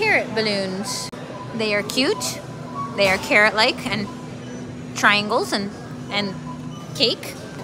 carrot balloons. They are cute. They are carrot-like and triangles and, and cake.